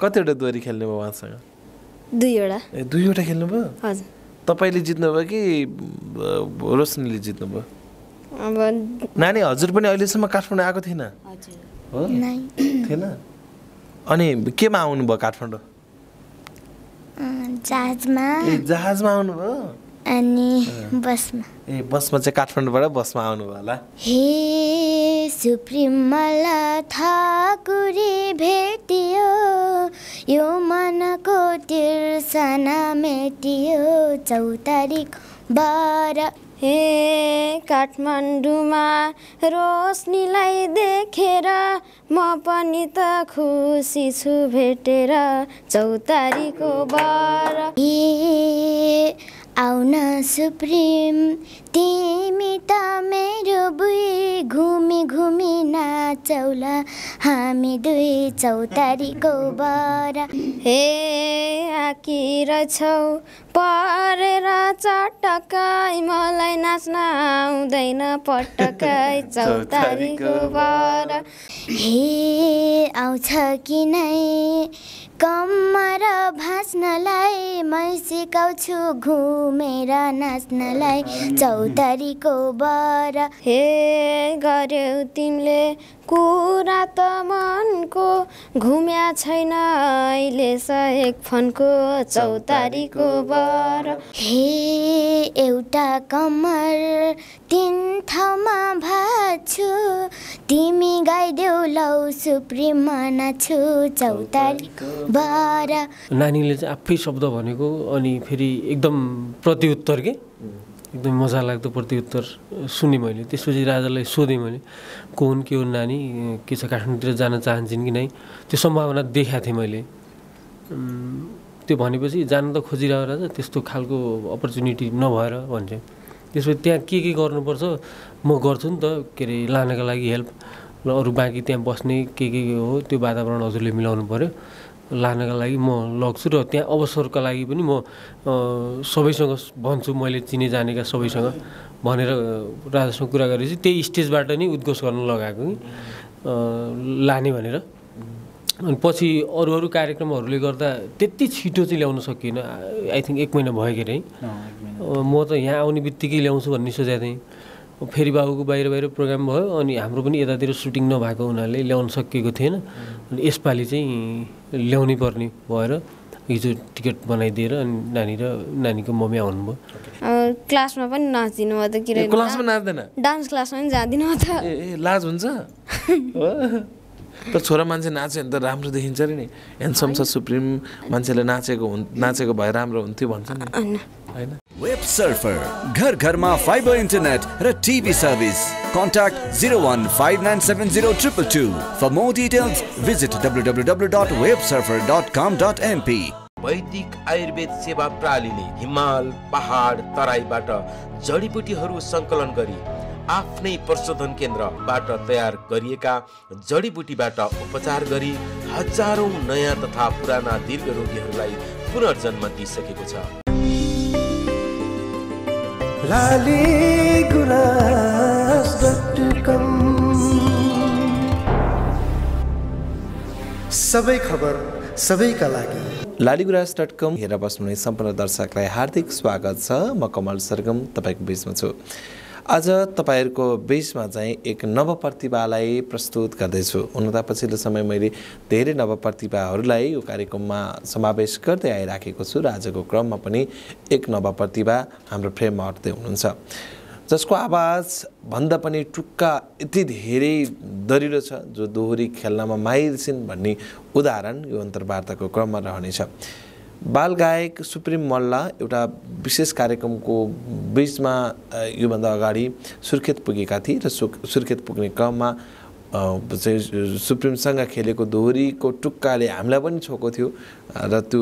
कतिवटा दोहोरी खेल्नुभयो उहाँसँग? दुईवटा। ए दुईवटा खेल्नुभयो? हजुर। तपाईँले जित्नुभयो कि रोशनीले जित्नुभयो? अब नानी हजुर पनि अहिलेसम्म काठमाडौँ आएको थिएन? हो? थिएन? अनि केमा आउनुभयो काठमाडौँ? जहाजमा। ए जहाजमा आउनुभयो? अनि बसमा। ए बसमा चाहिँ काठमाडौँबाट बसमा आउनुभयो होला। हे सुप्रिम मलाई ठाकुरी भेटियो यो मनको तिर्सना मेटियो चौतारिक बाह्र। हे काठमाडौँमा रोशनीलाई देखेर म पनि त खुसी छु भेटेर चौतारीको बार ए आउन सुप्रिम। तिमी त मेरो बुई घुमी घुमी नाचौला। हामी दुई चौतारीको बर। हे आकी रहेछौ परेर चटकाई मलाई नाच्न आउँदैन। पटकाई चौतारीको बार। हे आउँछ कि नै? कम्मर भाँच्नलाई मै सिकाउँछु घुमेर नाच्नलाई। चौतारीको बर हे गर्यौ तिमीले कुरा त मनको घुम्या छैन अहिले सहेक फनको। चौतारीको बर हे एउटा कम्मर तिन लौ चौतारीको बर। नानीले चाहिँ आफै शब्द भनेको अनि फेरि एकदम प्रत्युत्तर के? एकदम मजा लाग्दो प्रत्युत्तर सुनेँ मैले। त्यसपछि राजालाई सोधेँ मैले को हुन् के हुन् नानी? के छ? काठमाडौँतिर जान चाहन्छन् कि नै? त्यो सम्भावना देखाएको थिएँ मैले। त्यो भनेपछि जान त खोजिरह राजा त्यस्तो खालको अपर्च्युनिटी नभएर भन्छ त्यसपछि त्यहाँ के के गर्नुपर्छ? म गर्छु नि त के अरे लानको लागि हेल्प र अरू बाँकी त्यहाँ बस्ने के के हो त्यो वातावरण हजुरले मिलाउनु पऱ्यो लानका लागि म लग्छु र त्यहाँ अवसरका लागि पनि म सबैसँग भन्छु मैले चिने जानेका सबैसँग भनेर राजासँग कुरा गरेपछि त्यही स्टेजबाट नै उद्घोष गर्न लगाएको कि। लाने भनेर। अनि पछि अरू अरू कार्यक्रमहरूले गर्दा त्यति छिटो चाहिँ ल्याउन सकिएन। आई थिङ्क एक महिना भयो के अरे म त यहाँ आउने बित्तिकै ल्याउँछु भन्ने सोचेको थिएँ। फेरि बाबुको बाहिर बाहिर प्रोग्राम भयो अनि हाम्रो पनि यतातिर सुटिङ नभएको हुनाले ल्याउन सकिएको थिएन। अनि यसपालि चाहिँ ल्याउनै पर्ने भएर हिजो टिकट बनाइदिएर अनि नानी र नानीको मम्मी आउनुभयो क्लासमा पनि नाचिदिनु भयो त ए, किन क्लासमा नाच्दैन? डान्स क्लासमा पनि जाँदिनँ म त। ए ए लाज हुन्छ? हो? तर छोरा मान्छे नाच्यो भने त राम्रो देखिन्छ अरे नि। ह्यान्डसम छ सुप्रिम मान्छेले नाचेको हुन् नाचेको भए राम्रो हुन्थ्यो भन्छ नि। होइन। वेब सर्फर घर घरमा फाइबर इन्टरनेट र TV service contact zero one five nine seven zero triple two for more details visit W W W dot web surfer dot com dot np वैदिक आयुर्वेद सेवा प्रणालीले हिमाल पहाड तराईबाट जडीबुटीहरू सङ्कलन गरी आफ्नै प्रशोधन केन्द्रबाट तयार गरिएका जडीबुटीबाट उपचार गरी हजारौँ नयाँ तथा पुराना दीर्घ रोगीहरूलाई पुनर्जन्म दिइसकेको छ। सबै खबर सबैका लागि। लालीगुराज डट कम हेरेर बस्नुहुने सम्पूर्ण दर्शकलाई हार्दिक स्वागत छ। म कमल सरगम तपाईँको बिचमा छु। आज तपाईँहरूको बिचमा चाहिँ एक नवप्रतिभालाई प्रस्तुत गर्दैछु। हुन त पछिल्लो समय मैले धेरै नवप्रतिभाहरूलाई यो कार्यक्रममा समावेश गर्दै आइराखेको छु र आजको क्रममा पनि एक नवप्रतिभा हाम्रो फ्रेममा अट्दै हुनुहुन्छ। जसको आवाज भन्दा पनि टुक्का यति धेरै दरिलो छ जो दोहोरी खेल्नमा माहिर छिन् भन्ने उदाहरण यो अन्तर्वार्ताको क्रममा रहनेछ। बाल गायक सुप्रिम मल्ल एउटा विशेष कार्यक्रमको बिचमा योभन्दा अगाडि सुर्खेत पुगेका थिए र सुर्खेत पुग्ने क्रममा चाहिँ सुप्रिमसँग खेलेको दोहोरीको टुक्काले हामीलाई पनि छोएको थियो। र त्यो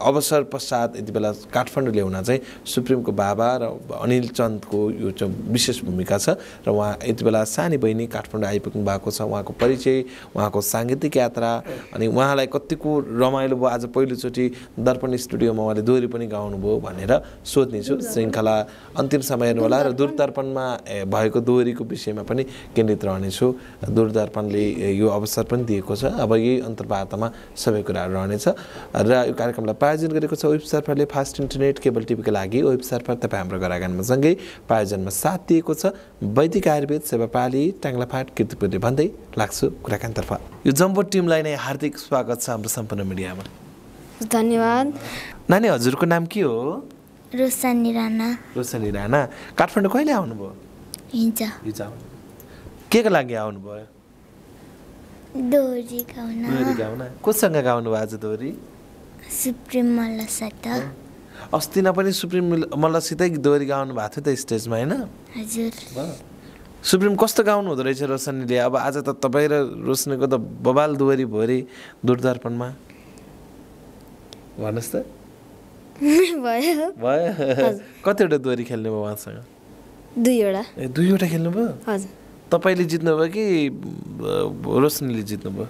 अवसर पश्चात यति बेला काठमाडौँ ल्याउन चाहिँ सुप्रिमको बाबा र अनिल चन्दको यो चाहिँ विशेष भूमिका छ। र उहाँ यति बेला सानी बहिनी काठमाडौँ आइपुग्नु भएको छ। उहाँको परिचय उहाँको साङ्गीतिक यात्रा अनि उहाँलाई कतिको रमाइलो भयो। आज पहिलोचोटि दर्पण स्टुडियोमा उहाँले दोहोरी पनि गाउनुभयो भनेर सोध्नेछु। श्रृङ्खला अन्तिम समय हेर्नुहोला र दूरदर्पणमा भएको दोहोरीको विषयमा पनि केन्द्रित रहनेछु। दूर दूरदर्पणले यो अवसर पनि दिएको छ। अब यही अन्तर्वार्तामा सबै कुराहरू रहनेछ। र यो कार्यक्रमलाई प्रायोजन गरेको छ वेब सर्फरले फास्ट इन्टरनेट केबल टिभीको लागि। वेब सर्फर तपाईँ हाम्रो घरागानमा सँगै प्रायोजनमा साथ दिएको छ। वैदिक आयुर्वेद सेवा प्राली टाङ्लाफाट किर्तिपुरले भन्दै लाग्छु कुराकानीतर्फ। यो जम्बो टिमलाई नै हार्दिक स्वागत छ हाम्रो सम्पूर्ण मिडियामा। धन्यवाद। नानी हजुरको नाम के हो? रोशनी राणा। रोशनी राणा। काठमाडौँ कहिले आउनुभयो? हिजो। हिजो आउनु। के को लागि आउनुभयो? गाउन। दोहोरी गाउन। कोसँग गाउनु भयो आज दोहोरी सुप्रिम मल्लसाथ अस्ति नै पनि सुप्रिम मिल- मल्लसितै दोहोरी गाउनु भएको थियो त स्टेजमा होइन? हजुर। सुप्रिम कस्तो गाउनु हुँदो रहेछ रोशनीले? अब आज त तपाईँ र रोशनीको त बबाल दोहोरी भयो अरे दूरदर्पणमा। भन्नुहोस् त। भयो। भयो। कतिवटा दोहोरी खेल्नुभयो उहाँसँग? दुईवटा। ए दुईवटा खेल्नुभयो? हजुर। तपाईँले जित्नुभयो कि रोशनीले जित्नुभयो?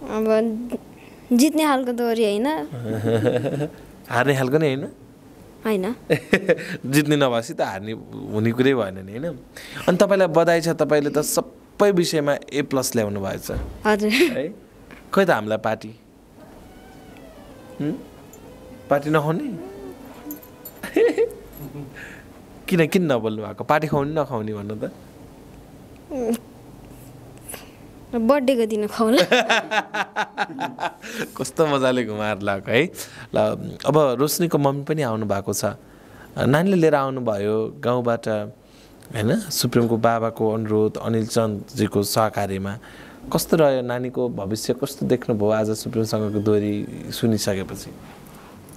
अब जित्ने खालको दोहोरी होइन। हार्ने खालको नै होइन? होइन। जित्ने नभएपछि त हार्ने हुने कुरै भएन नि होइन? अनि तपाईँलाई बधाई छ तपाईँले त सबै विषयमा ए प्लस ल्याउनु भएछ हजुर। है? खै त हामीलाई पार्टी? पार्टी नखाउने? किन किन नबोल्नु भएको? पार्टी खुवाउने नखाउने भन्नु त। बर्थडेको दिन खुवाउला कस्तो मजाले घुमाएर लगाएको है। ल अब रोशनीको मम्मी पनि आउनु भएको छ। नानीले लिएर आउनुभयो गाउँबाट होइन? सुप्रिमको बाबाको अनुरोध अनिल चन्दजीको सहकार्यमा। कस्तो रह्यो नानीको भविष्य? कस्तो देख्नुभयो आज सुप्रिमसँगको दोहोरी सुनिसकेपछि?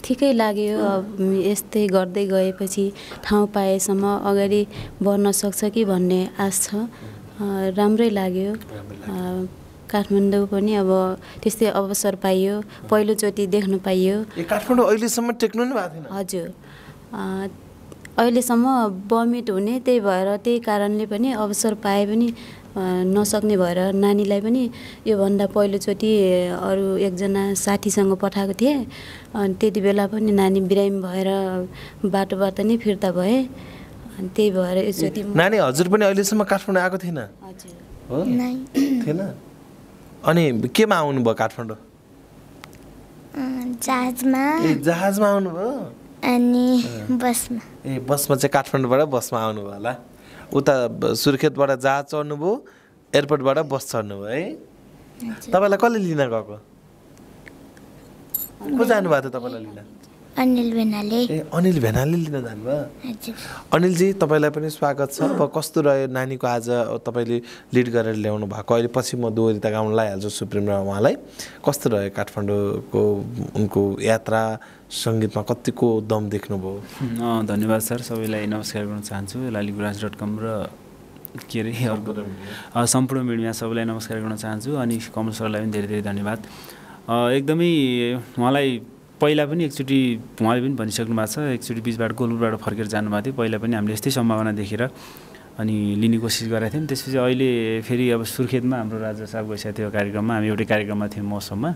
ठिकै लाग्यो। अब यस्तै गर्दै गएपछि ठाउँ पाएसम्म अगाडि बढ्न सक्छ कि भन्ने आश छ। राम्रै लाग्यो। काठमाडौँ पनि अब त्यस्तै अवसर पाइयो पहिलोचोटि देख्नु पाइयो। काठमाडौँ अहिलेसम्म टेक्नु नै भएको थिएन। हजुर। अहिलेसम्म बमिट हुने त्यही भएर त्यही कारणले पनि अवसर पाए पनि नसक्ने भएर नानीलाई पनि योभन्दा पहिलोचोटि अरू एकजना साथीसँग पठाएको थिएँ। अनि त्यति बेला पनि नानी बिरामी भएर बाटोबाट नै फिर्ता भए। अनि त्यही भएर म- नानी हजुर पनि अहिलेसम्म काठमाडौँ आएको थिएन? हजुर। हो? थिएन? अनि केमा आउनुभयो काठमाडौँ? जहाजमा। ए जहाजमा आउनुभयो? अनि बसमा। ए बसमा चाहिँ काठमाडौँबाट बसमा आउनुभयो होला। उता ब- सुर्खेतबाट जहाज चढ्नुभयो एयरपोर्टबाट बस चढ्नुभयो है? तपाईँलाई कसले लिन गएको? को जानुभएको थियो तपाईँलाई लिन? अनिल बेनाले ए अनिल भेनालले लिन जानुभयो? हजुर। अनिलजी तपाईँलाई पनि स्वागत छ। अब कस्तो रह्यो नानीको आज तपाईँले लिड गरेर ल्याउनु भएको? अहिले पछि म दोहोरी त गाउन लगाइहाल्छु सुप्रिम र उहाँलाई। कस्तो रह्यो काठमाडौँको उनको यात्रा सङ्गीतमा कतिको दम देख्नुभयो? अँ, धन्यवाद सर। सबैलाई नमस्कार गर्न चाहन्छु। लालीगुराज डट कम र के अरे अर्को सम्पूर्ण मिडिया सबैलाई नमस्कार गर्न चाहन्छु। अनि कमल सरलाई पनि धेरै धेरै धन्यवाद। अँ, एकदमै उहाँलाई पहिला पनि एकचोटि उहाँले पनि भनिसक्नु भएको छ एकचोटि बिचबाट गोलपुरबाट फर्केर जानुभएको थियो। पहिला पनि हामीले यस्तै सम्भावना देखेर अनि लिने कोसिस गरेका थियौँ। त्यसपछि अहिले फेरि अब सुर्खेतमा हाम्रो राजा साहब गइसकेको थियो कार्यक्रममा। हामी एउटै कार्यक्रममा थियौँ मौसममा।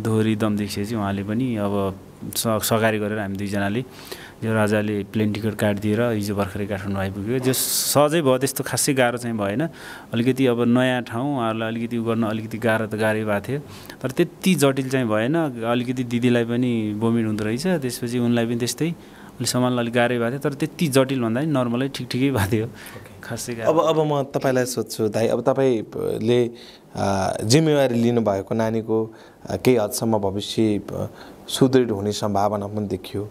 दोहोरी दम देखिसकेपछि उहाँले पनि अब स सघारी गरेर हामी दुईजनाले यो राजाले प्लेन टिकट काटिदिएर हिजो भर्खरै काठमाडौँ आइपुग्यो। जो सहजै भयो त्यस्तो खासै गाह्रो चाहिँ भएन। अलिकति अब नयाँ ठाउँ उहाँहरूलाई अलिकति गर्न अलिकति गाह्रो त गाह्रै भएको थियो। तर त्यति जटिल चाहिँ भएन। अलिकति दिदीलाई पनि बोमिट हुँदो रहेछ। त्यसपछि उनलाई पनि त्यस्तै अलिक सम्हाल्न अलिक गाह्रै भएको थियो तर त्यति जटिल भन्दा पनि नर्मलै ठिक ठिकै भएको थियो। खासै अब अब म तपाईँलाई सोध्छु दाइ अब तपाईँले जिम्मेवारी लिनुभएको नानीको केही हदसम्म भविष्य सुदृढ हुने सम्भावना पनि देखियो।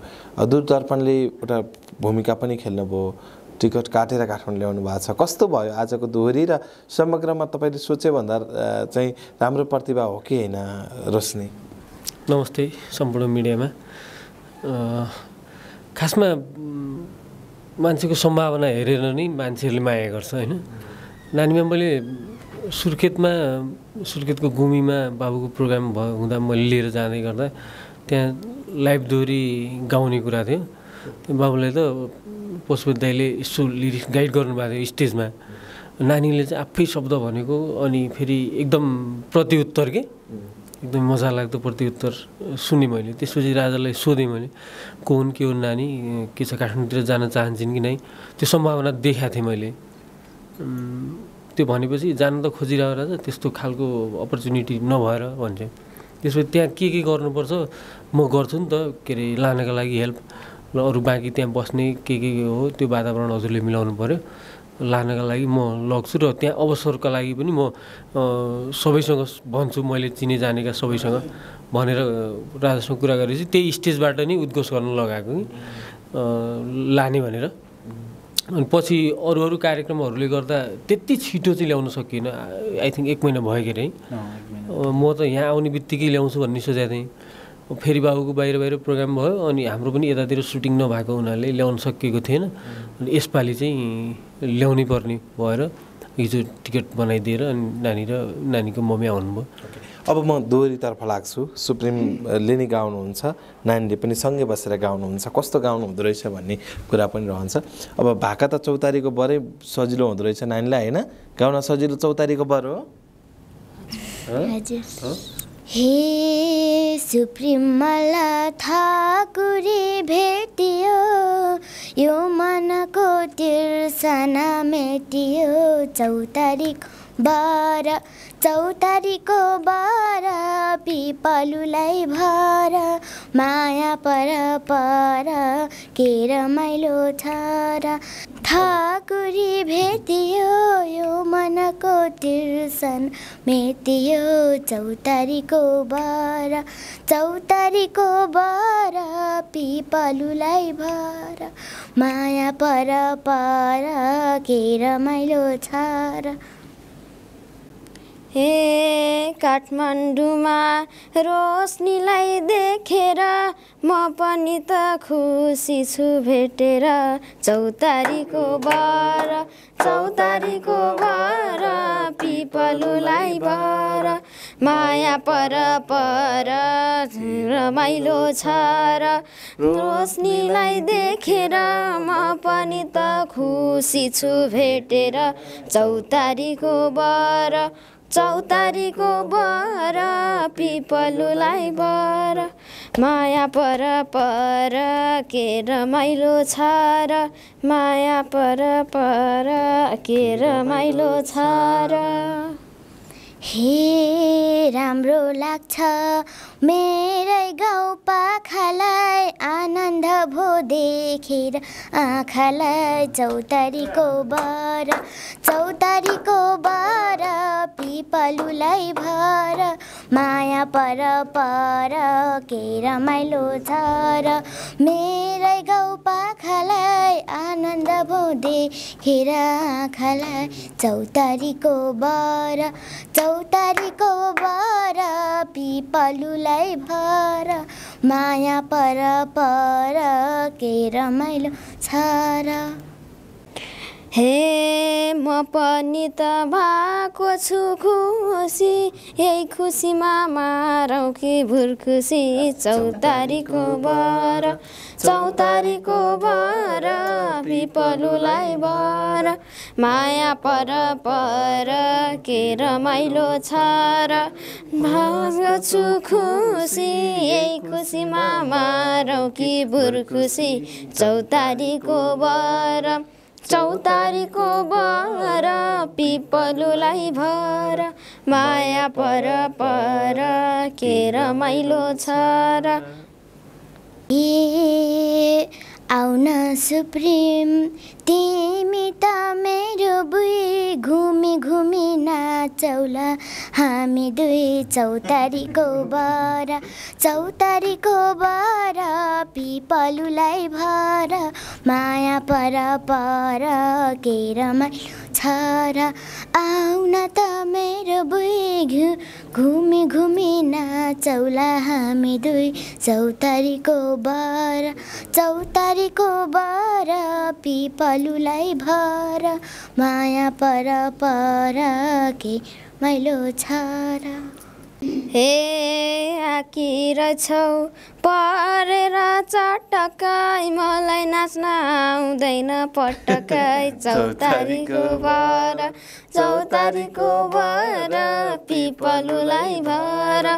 दूरदर्पणले एउटा भूमिका पनि खेल्नुभयो टिकट काटेर काठमाडौँ ल्याउनु भएको छ। कस्तो भयो आजको दोहोरी र समग्रमा तपाईँले सोचे भन्दा आ, चाहिँ राम्रो प्रतिभा हो कि होइन रोशनी? नमस्ते सम्पूर्ण मिडियामा। अ, खासमा मान्छेको सम्भावना हेरेर नै मान्छेहरूले माया गर्छ होइन? नानीमा मैले सुर्खेतमा सुर्खेतको गुमीमा बाबुको प्रोग्राम भयो हुँदा मैले लिएर जाँदै गर्दा त्यहाँ लाइभ दोहोरी गाउने कुरा थियो। त्यो बाबुले त पशुपति दाईले यसो लिरिक्स गाइड गर्नुभएको थियो स्टेजमा। नानीले चाहिँ आफै शब्द भनेको अनि फेरि एकदम प्रत्युत्तर के? एकदम मजा लाग्दो प्रत्युत्तर सुनेँ मैले। त्यसपछि राजालाई सोधेँ मैले को हुन् के हुन् नानी? के छ? काठमाडौँतिर जान चाहन्छन् कि नै? त्यो सम्भावना देखाएको थिएँ मैले। त्यो भनेपछि जान त खोजिरहेको रहेछ त्यस्तो खालको अपर्च्युनिटी नभएर भन्छ त्यसपछि त्यहाँ के के गर्नुपर्छ? म गर्छु नि त के अरे लानको लागि हेल्प ल अरू बाँकी त्यहाँ बस्ने के के हो त्यो वातावरण हजुरले मिलाउनु पऱ्यो लानका लागि म लग्छु र त्यहाँ अवसरका लागि पनि म सबैसँग भन्छु मैले चिने जानेका सबैसँग भनेर राजासँग कुरा गरेपछि त्यही स्टेजबाट नै उद्घोष गर्न लगाएको कि लाने भनेर। अनि पछि अरू अरू कार्यक्रमहरूले गर्दा त्यति छिटो चाहिँ ल्याउन सकिएन। आई थिङ्क एक महिना भयो के अरे म त यहाँ आउने बित्तिकै ल्याउँछु भन्ने सोचेको थिएँ। फेरि बाबुको बाहिर बाहिर प्रोग्राम भयो अनि हाम्रो पनि यतातिर सुटिङ नभएको हुनाले ल्याउन सकिएको थिएन। अनि यसपालि चाहिँ ल्याउनै पर्ने भएर हिजो टिकट बनाइदिएर अनि नानी र नानीको मम्मी आउनुभयो। अब म दोहोरीतर्फ लाग्छु। सुप्रिमले नै गाउनुहुन्छ। नानीले पनि सँगै बसेर गाउनुहुन्छ। कस्तो गाउनु हुँदो रहेछ भन्ने कुरा पनि रहन्छ। अब भाका त चौतारीको बरै सजिलो हुँदो रहेछ नानीलाई होइन? गाउन सजिलो चौतारीको बर हो। हजुर। हे सुप्रिम मलाई थाकुरी भेटियो यो मनको तिर्सना मेटियो चौतारीको बार चौतारीको बार पिपलुलाई भर माया पर पर के रमाइलो छ र ठाकुरी भेटियो मनको तिर्सन मेटियो चौतारीको बार चौतारीको बार पिपलुलाई भर माया पर पर के रमाइलो छ र हे काठमाडौँमा रोशनीलाई देखेर म पनि त खुसी छु भेटेर। चौतारीको बार चौतारीको बार पिपलुलाई बार माया पर पर रमाइलो छ र रोशनीलाई देखेर म पनि त खुसी छु भेटेर। चौतारीको बार चौतारीको बर पिपलुलाई बर माया पर पर के रमाइलो छ र माया पर पर के रमाइलो छ र हे राम्रो लाग्छ मेरै गाउँ पाखालाई आनन्द भो देखेर आँखालाई चौतारीको बर चौतारीको बर पिपलुलाई भर माया पर पर के रमाइलो छ र मेरै गाउँ पाखालाई आनन्द भो देखेर आँखालाई चौतारीको बर चौतारीको बर पिपलुलाई भर। माया पर पर के रमाइलो छ र हे म पनि त भएको छु खुसी। यही खुसीमा मारौँ कि भुरखुसी? चौतारीको बर चौतारीको बर पिपलुलाई बर माया पर पर के रमाइलो छ र भएको छु खुसी। यही खुसीमा मारौँ कि भुरखुसी? चौतारीको बर चौतारीको बर पिपलुलाई भर माया पर पर के रमाइलो छ र। ए आउन सुप्रिम। तिमी त मेरो बुई घुमी घुमी नाचौला। हामी दुई चौतारीको बर। चौतारीको बर पिपलुलाई भर। माया पर पर के रमाइलो छ र आउन त मेरो बुई घु घुमी घुमी नाचौला। हामी दुई चौतारीको बर। चौतारीको बर पिपलुलाई भर माया पर पर के मैलो छ र हे आकी रहेछौ परेर चटकाइ मलाई नाच्न आउँदैन पटकाइ। चौतारीको बर चौतारीको बर पिपलुलाई भर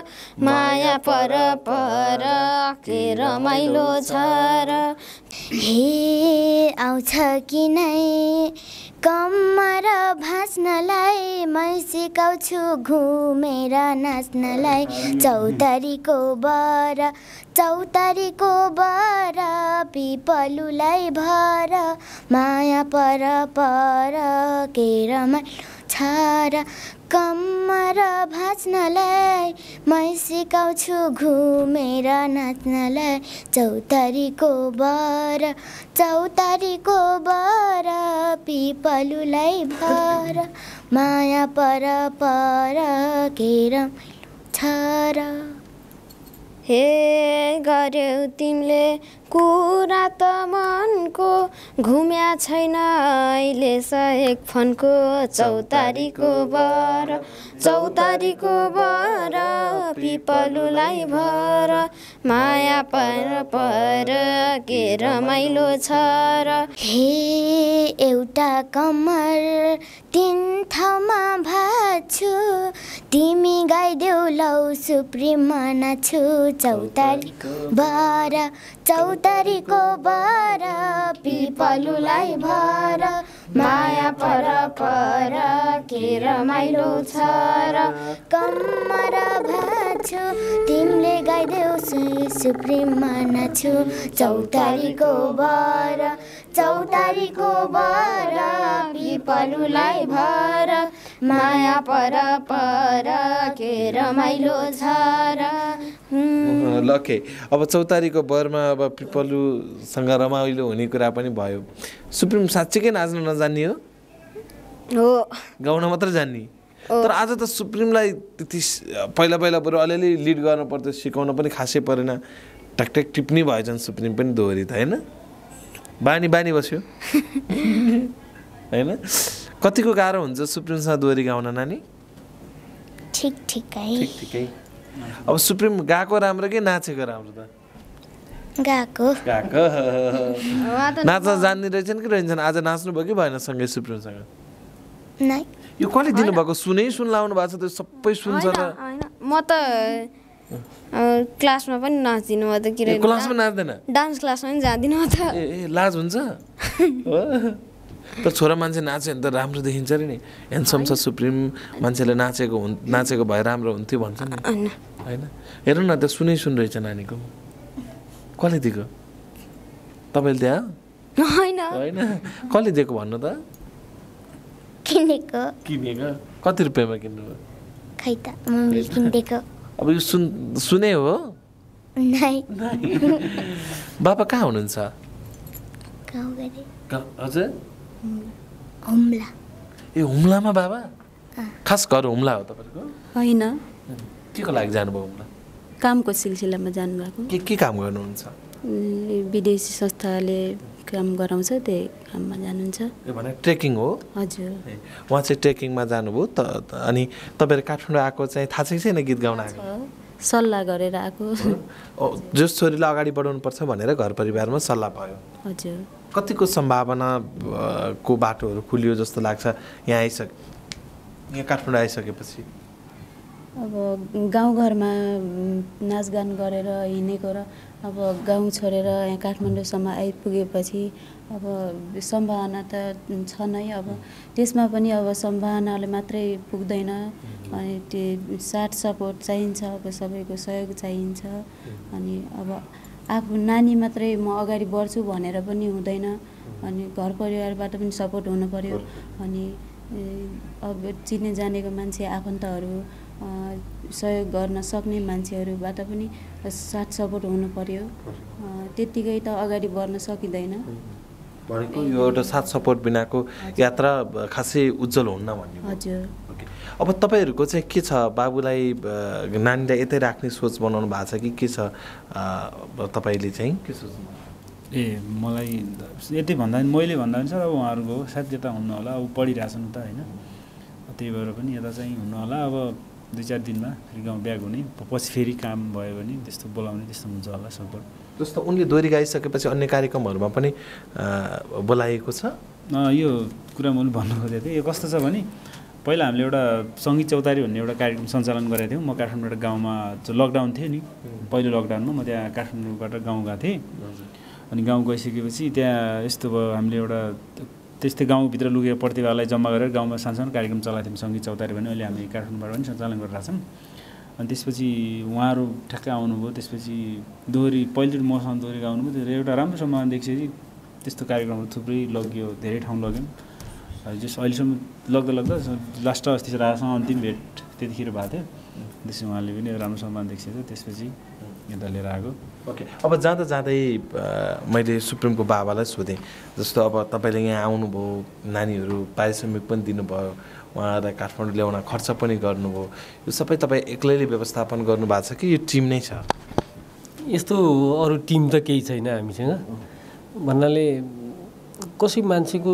माया पर पर के रमाइलो छ र हे आउँछ कि नै? कम्मर भाँच्नलाई मै सिकाउँछु घुमेर नाच्नलाई। चौतारीको बर चौतारीको बर पिपलुलाई भर माया पर पर के रमाइलो छ र कम्मर भाँच्नलाई मै सिकाउँछु घुमेर नाच्नलाई चौतारीको बर चौतारीको बर पिपलुलाई भर। माया पर पर के रमाइलो छ र हे गर्यौ तिमीले कुरा त मनको घुम्या छैन अहिले सहेक फन्को। चौतारीको बर चौतारीको बर पिपलुलाई भर माया पर पर के रमाइलो छ र हे एउटा कम्मर तिन ठाउँमा भाछु तिमी गाइदेऊ लौ सुप्रिममा नाच्छु चौतारीको बर चौतारीको बर पिपलुलाई भर माया पर पर के रमाइलो छ र कम्मर भाछु तिमीले गाइदेऊ सु- सुप्रिममा नाच्छु चौतारीको बर चौतारीको बर पिपलुलाई भर माया पर पर के रमाइलो छ र। ल ओके अब चौतारीको बरमा अब पिपलुसँग रमाइलो हुने कुरा पनि भयो। सुप्रिम साँच्चीकै नाच्न नजान्ने हो? हो। गाउन मात्र जान्ने। तर आज त सुप्रिमलाई त्यति पहिला पहिला बरु अलिअलि लिड गर्नु पर्थ्यो सिकाउन पनि खासै परेन। ट्याकट्याक टिप्ने भएछन् सुप्रिम पनि दोहोरी त होइन? बानी बानी बस्यो। होइन? कतिको गाह्रो हुन्छ सुप्रिमसँग दोहोरी गाउन नानी? ठिक ठिकै। ठिक ठिकै। अब सुप्रिम गाएको राम्रो कि नाचेको राम्रो त? गएको। गएको। नाच्न जान्ने रहेछन् कि रहन्छन्? आज नाच्नुभयो कि भएन सँगै सुप्रिमसँग? यो कसले दिनुभएको? सुनै सुन लाउनु भएको छ त्यो सबै सुन्छ र। म त क्लासमा पनि नाच्दिनँ म त के ए, अरे क्लासमा नाच्दैन? डान्स क्लासमा पनि जाँदिनँ म त। ए ए लाज हुन्छ? हो? तर छोरा मान्छे नाच्यो भने त राम्रो देखिन्छ अरे नि। ह्यान्डसम छ सुप्रिम मान्छेले नाचेको हुन् नाचेको भए राम्रो हुन्थ्यो भन्छ नि। होइन? हेर्नु न त्यो सुनै सुन रहेछ नानीको। कसले दिएको? तपाईँले त्यहाँ होइन। कसले दिएको भन्नु त? किनेको। किनेको? कति रुपियाँमा किन्नुभयो खै त मम्मीले किनिदिएको। अब यो सुन सुने हो। बाबा कहाँ हुनुहुन्छ? हजुर? हुम्ला ए हुम्लामा बाबा? खास घर हुम्ला हो तपाईँको होइन। के को लागि जानुभयो हुम्ला कामको सिलसिलामा जानुभएको। के के काम गर्नुहुन्छ? विदेशी संस्थाले काम गराउँछ त्यही काममा जानुहुन्छ। भने ट्रेकिङ हो? हजुर। उहाँ चाहिँ ट्रेकिङमा जानुभयो त अनि तपाईँहरू काठमाडौँ आएको चाहिँ थाहा छैन गीत गाउन आएको? सल्लाह गरेर आएको। जस छोरीलाई अगाडि बढाउनुपर्छ भनेर घर परिवारमा सल्लाह भयो। हजुर। कतिको सम्भावना को बाटोहरू खुलियो जस्तो लाग्छ? यहाँ आइसक यहाँ काठमाडौँ आइसकेपछि। अब गाउँघरमा उम्, नाचगान गरेर हिँडेको र अब गाउँ छोडेर यहाँ काठमाडौँसम्म आइपुगेपछि अब सम्भावना त छ नै। अब त्यसमा पनि अब सम्भावनाले मात्रै पुग्दैन। अनि त्यो साथ सपोर्ट चाहिन्छ अब सबैको सहयोग चाहिन्छ। अनि अब आफू नानी मात्रै म अगाडि बढ्छु भनेर पनि हुँदैन। अनि घर परिवारबाट पनि सपोर्ट हुनु पर्यो। अनि अब चिने जानेको मान्छे आफन्तहरू सहयोग गर्न सक्ने मान्छेहरूबाट पनि साथ सपोर्ट हुनु पर्यो। अ, त्यत्तिकै त अगाडि बढ्न सकिँदैन। भनेको यो एउटा साथ सपोर्ट बिनाको यात्रा खासै उज्जवल हुन्न भन्ने। हजुर। अब तपाईँहरूको चाहिँ के छ? बाबुलाई नानीलाई यतै राख्ने सोच बनाउनु भएको छ कि के छ? तपाईँले चाहिँ के सोच्नु ए मलाई यति भन्दा पनि मैले भन्दा पनि सर अब उहाँहरूको सायद यता हुनु होला अब पढिरहेको नि त होइन? त्यही भएर पनि यता चाहिँ हुनु होला। अब दुई चार दिनमा फेरि गाउँ ब्याग हुने पछि फेरि काम भयो भने त्यस्तो बोलाउने त्यस्तो हुन्छ होला सपोर्ट। जस्तो उनले दोहोरी गाइसकेपछि अन्य कार्यक्रमहरूमा पनि अ, बोलाइएको छ? यो कुरा मैले भन्नु खोजेको थिएँ। यो कस्तो छ भने पहिला हामीले एउटा सङ्गीत चौतारी भन्ने एउटा कार्यक्रम सञ्चालन गरेको थियौँ। म काठमाडौँबाट गाउँमा जो लकडाउन थियो नि पहिलो लकडाउनमा म त्यहाँ काठमाडौँबाट गाउँ गएको थिएँ। अनि गाउँ गइसकेपछि त्यहाँ यस्तो भयो हामीले एउटा त्यस्तै गाउँभित्र लुकेको प्रतिभालाई जम्मा गरेर गाउँमा सानसानो कार्यक्रम चलाएको थियौँ। सङ्गीत चौतारी भने अहिले हामी काठमाडौँबाट पनि सञ्चालन गरिरहेछौँ अनि त्यसपछि उहाँहरू ठ्याक्कै आउनुभयो। त्यसपछि दोहोरी पहिलोचोटि मसँग दोहोरी गाउनुभयो त्यो एउटा राम्रो सम्मान देखिसकेपछि त्यस्तो कार्यक्रमहरू थुप्रै लग्यो धेरै ठाउँ लग्यौँ। जस अहिलेसम्म लाग्दा लाग्दा लास्ट अस्ति राजासँग अन्तिम भेट त्यतिखेर भएको थियो। त्यसपछि उहाँले पनि राम्रो सम्मान देखिसकेको थियो त्यसपछि यता लिएर आएको। ओके अब जाँदा जाँदै मैले सुप्रिमको बाबालाई सोधेँ। जस्तो अब तपाईँले यहाँ आउनुभयो नानीहरू पारिश्रमिक पनि दिनुभयो उहाँलाई काठमाडौँ ल्याउन खर्च पनि गर्नुभयो यो सबै तपाईँ एक्लैले व्यवस्थापन गर्नुभएको छ कि यो टिम नै छ? यस्तो अरू टिम त केही छैन हामीसँग। भन्नाले कसै मान्छेको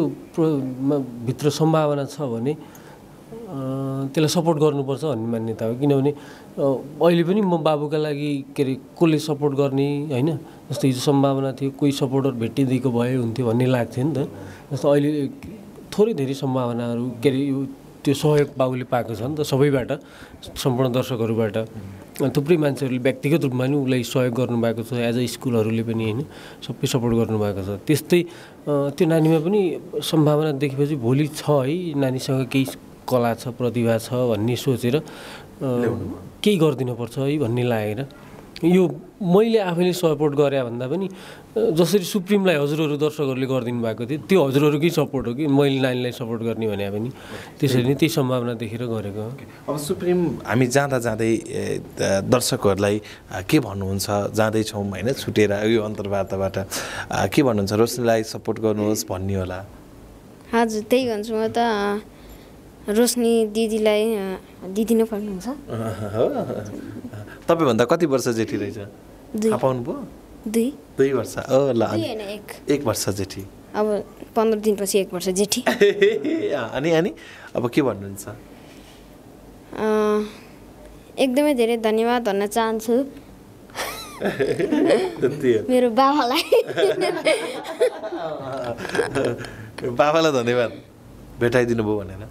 भित्र सम्भावना छ भने त्यसलाई सपोर्ट गर्नुपर्छ भन्ने मान्यता हो। किनभने अहिले पनि म बाबुका लागि के अरे कसले सपोर्ट गर्ने होइन? जस्तो हिजो सम्भावना थियो कोही सपोर्टर भेटिदिएको भए हुन्थ्यो भन्ने लाग्थ्यो नि त। जस्तो अहिले थोरै धेरै सम्भावनाहरू के अरे यो त्यो सहयोग बाबुले पाएको छ नि त सबैबाट सम्पूर्ण दर्शकहरूबाट। अनि थुप्रै मान्छेहरूले व्यक्तिगत रूपमा पनि उसलाई सहयोग गर्नुभएको छ एज अ स्कुलहरूले पनि होइन सबै सपोर्ट गर्नुभएको छ। त्यस्तै त्यो नानीमा पनि सम्भावना देखेपछि भोलि छ है नानीसँग केही कला छ प्रतिभा छ भन्ने सोचेर केही गरिदिनुपर्छ है भन्ने लागेर। यो मैले आफैले सपोर्ट गरे भन्दा पनि जसरी सुप्रिमलाई हजुरहरू दर्शकहरूले गरिदिनु भएको थियो त्यो हजुरहरूकै सपोर्ट हो कि? मैले नानीलाई सपोर्ट गर्ने भने पनि त्यसरी नै त्यही सम्भावना देखेर गरेको हो। अब सुप्रिम हामी जाँदा जाँदै दर्शकहरूलाई के भन्नुहुन्छ? जाँदैछौँ होइन छुटेर यो अन्तर्वार्ताबाट। के भन्नुहुन्छ? रोशनीलाई सपोर्ट गर्नुहोस् भन्ने होला। हजुर त्यही भन्छु म त रोशनी दिदीलाई दिदी नै पर्नुहुन्छ हो। तपाईँभन्दा कति वर्ष जेठी रहेछ? थाहा पाउनुभयो? दुई। दुई वर्ष। ओ ल एक। एक वर्ष जेठी। अब पन्ध्र दिनपछि एक वर्ष जेठी। अनि अनि? अब के भन्नुहुन्छ? एकदमै धेरै धन्यवाद भन्न चाहन्छु। मेरो बाबालाई। बाबालाई धन्यवाद। भेटाइदिनु भयो भनेर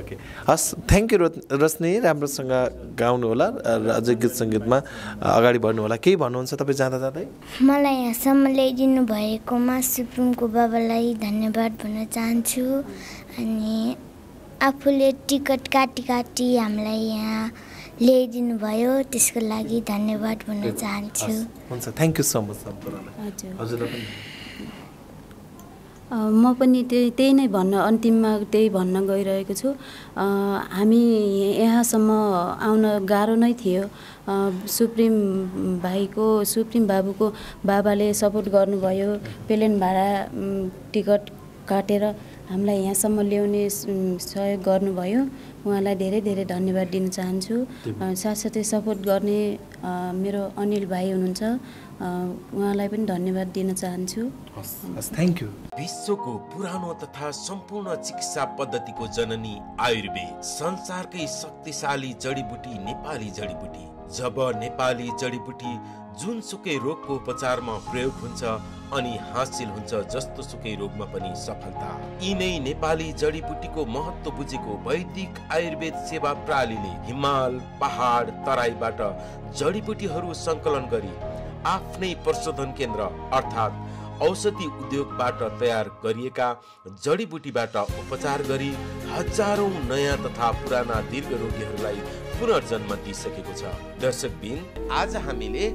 ओके हस् थ्याङ्क यू रश्मि राम्रोसँग गाउनु होला र अझै गीत सङ्गीतमा अगाडि बढ्नु होला केही भन्नुहुन्छ तपाईँ जाँदा जाँदै? मलाई यहाँसम्म ल्याइदिनु भएकोमा सुप्रिमको बाबालाई धन्यवाद भन्न चाहन्छु अनि आफूले टिकट काटी काटी हामीलाई यहाँ ल्याइदिनु भयो त्यसको लागि धन्यवाद भन्न चाहन्छु। हुन्छ। थ्याङ्क यू सो मच हजुर। हजुरलाई पनि। अ, म पनि त्यही त्यही नै भन्न अन्तिममा त्यही भन्न गइरहेको छु। हामी यहाँसम्म आउन गाह्रो नै थियो। सुप्रिम भाइको सुप्रिम बाबुको बाबाले सपोर्ट गर्नुभयो। प्लेन भाडा टिकट काटेर हामीलाई यहाँसम्म ल्याउने सहयोग गर्नुभयो। उहाँलाई धेरै धेरै धन्यवाद दिन चाहन्छु। अ, साथसाथै सपोर्ट गर्ने मेरो अनिल भाइ हुनुहुन्छ। उहाँलाई पनि धन्यवाद दिन चाहन्छु। हस् हस् थ्याङ्क यू विश्वको पुरानो तथा सम्पूर्ण चिकित्सा पद्धतिको जननी आयुर्वेद। संसारकै शक्तिशाली जडीबुटी नेपाली जडीबुटी। जब नेपाली जडीबुटी जुनसुकै रोगको उपचारमा प्रयोग हुन्छ अनि हासिल हुन्छ जस्तो सुकै रोगमा पनि सफलता। यिनै नेपाली जडीबुटीको महत्व बुझेको वैदिक आयुर्वेद सेवा प्रणालीले हिमाल पहाड तराईबाट जडीबुटीहरू सङ्कलन गरी आफ्नै प्रशोधन केन्द्र अर्थात् औषधि उद्योगबाट तयार गरिएका जडीबुटीबाट उपचार गरी हजारौं नयाँ तथा पुराना दीर्घ रोगीहरूलाई पुनर्जन्म दिइसकेको छ। दर्शकबिन आज हामीले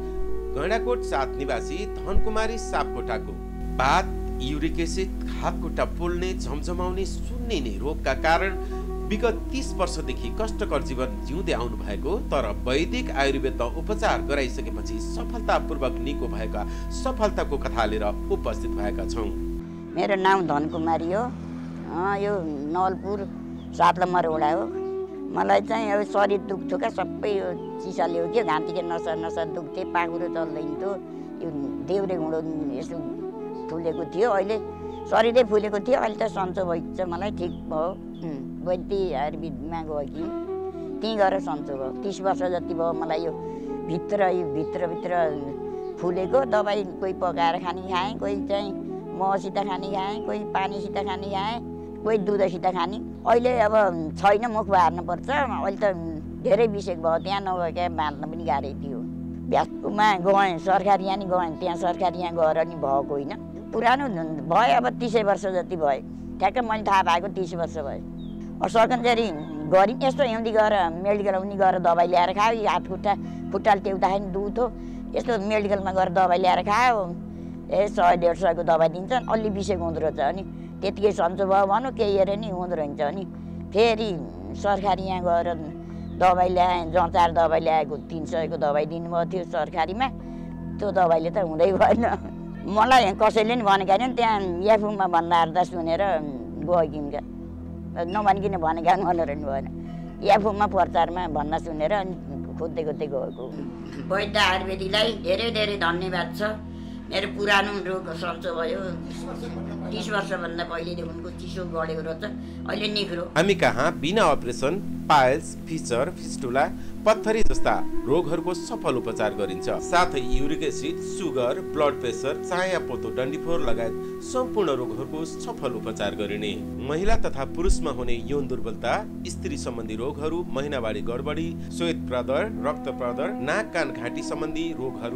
गैँडाकोट सात निवासी धनकुमारी सापकोटाको बात युरिक एसिड हातखुट्टा पोल्ने झमझमाउने सुन्निने रोगका कारण विगत तिस वर्षदेखि कष्टकर जीवन जिउँदै आउनु भएको तर वैदिक आयुर्वेदमा उपचार गराइसकेपछि सफलतापूर्वक निको भएका सफलताको कथा लिएर उपस्थित भएका छौँ। मेरो नाम धनकुमारी हो। यो नवलपुर सात नम्बर वडा हो। मलाई चाहिँ अब शरीर दुख्थ्यो क्या सबै यो चिसाले हो क्या घाँटीको नसा नसा दुख्थे पाखुरो चल्दैन्थ्यो। यो देउरे घुँडो यसो फुलेको थियो अहिले शरीरै फुलेको थियो अहिले त सन्चो भइन्छ मलाई ठिक भयो। वैद्य आयुर्वेदमा गयो कि त्यहीँ गएर सन्चो भयो। तिस वर्ष जति भयो मलाई यो भित्र यो भित्रभित्र फुलेको दबाई कोही पकाएर खाने खाएँ कोही चाहिँ महसित खाने खाएँ कोही पानीसित खाने खाएँ कोही दुधसित खाने। अहिले अब छैन मुख बार्नुपर्छ अहिले त धेरै बिसेक भयो। त्यहाँ नगएका बाँध्न पनि गाह्रै थियो। भ्याकुमा गएँ सरकारी यहाँ नि गएँ त्यहाँ सरकारी यहाँ गएर नि भएको होइन। पुरानो भयो अब तिसै वर्ष जति भयो। ठ्याक्कै मैले थाहा पाएको तिस वर्ष भयो। अब सकिन्चरी गरि यस्तो हिउँदी गएर मेडिकल उनी गएर दबाई ल्याएर खायो। हात खुट्टा खुट्टाले टेक्दाखेरि दुधो यस्तो मेडिकलमा गएर दबाई ल्याएर खायो। ए सय डेढ सयको दबाई दिन्छन्। अलि बिसेको हुँदो रहेछ अनि त्यतिकै सन्चो भयो भनौँ केही हेऱ्यो नि हुँदो रहेछ अनि फेरि सरकारी यहाँ गएर दबाई ल्याएँ जचार दबाई ल्याएको तिन सयको दबाई दिनुभएको थियो सरकारीमा। त्यो दबाईले त हुँदै भएन। मलाई कसैले नि भनेका नि त्यहाँ याफुङमा भन्दा हार्दा सुनेर गइकिन नभनिकन भनेका मनोरञ्जन भएन। याफुङमा प्रचारमा भन्न सुनेर अनि खोज्दै खोज्दै गएको। वैद्य आयुर्वेदिकलाई धेरै धेरै धन्यवाद छ। मेरो पुरानो रोग सन्चो भयो। तिस वर्षभन्दा पहिलेदेखि उनको चिसो बढेको रहेछ अहिले निग्रो हामी कहाँ? बिना अपरेसन पाइल्स फिचर फिस्टुला पत्थरी जस्ता रोगहरूको सफल उपचार गरिन्छ। साथै uric acid sugar blood pressure चाया पोतो डन्डीफोर लगायत सम्पूर्ण रोगहरूको सफल उपचार गरिने। महिला तथा पुरुषमा हुने यौन दुर्बलता स्त्री सम्बन्धी रोगहरू महिनावारी गडबडी श्वेत प्रदर रक्त प्रदर नाक कान घाँटी सम्बन्धी रोगहरू